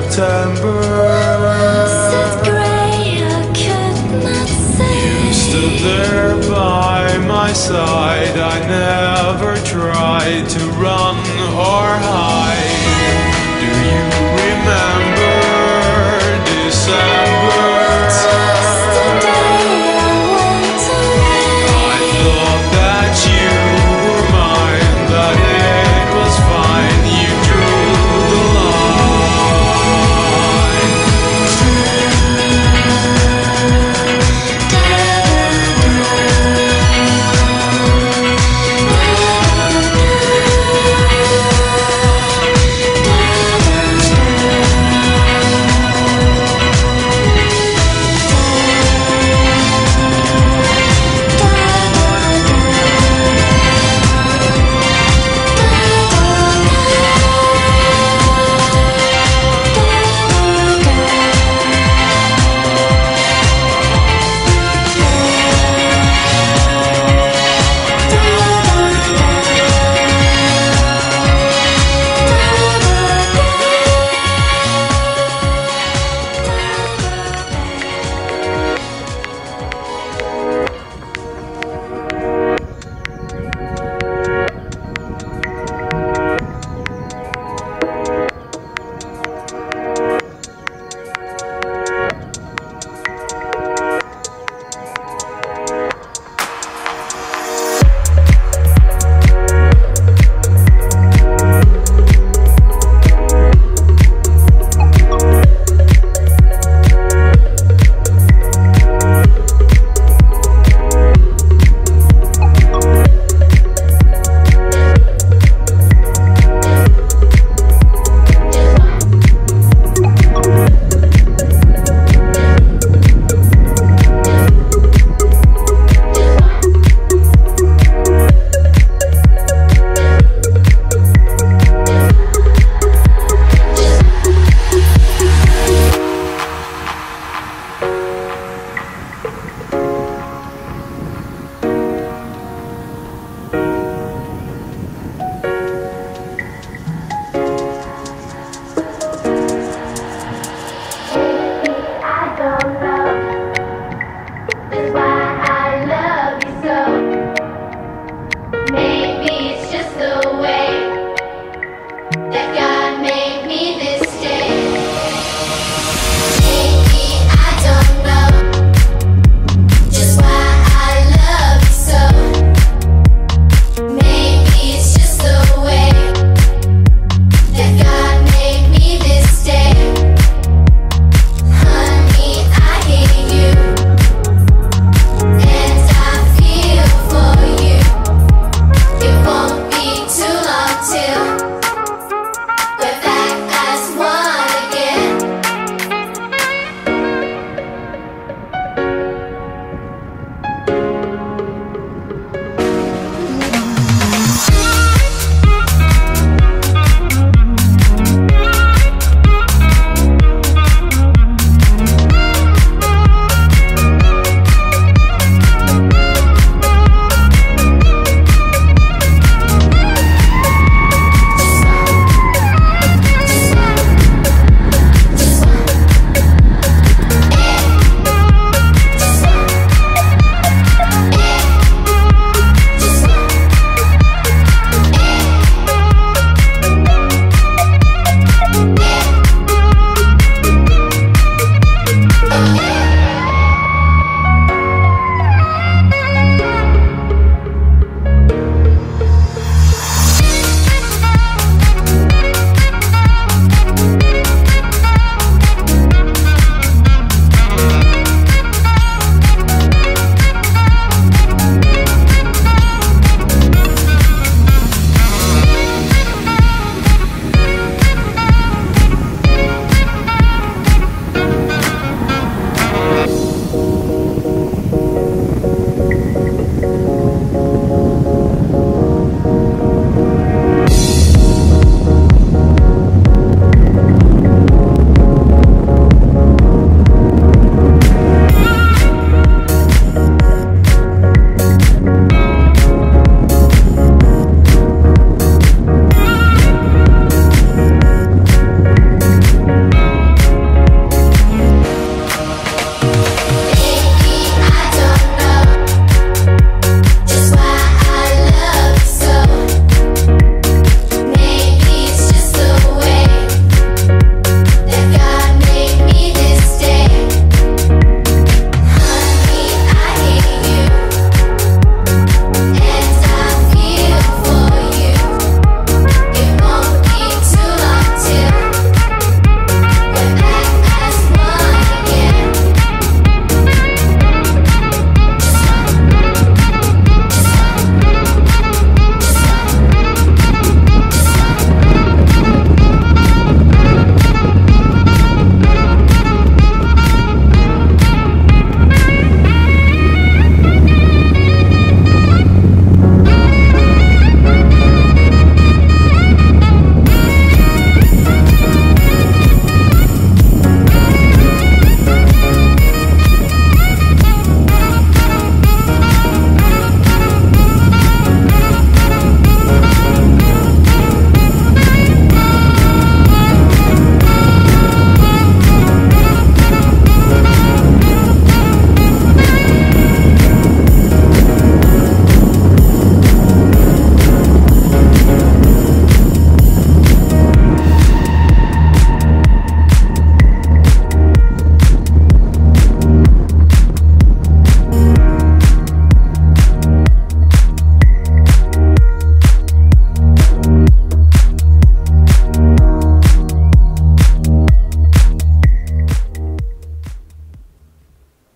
September. So gray, I could not say. You stood there by my side. I never tried to run or hide.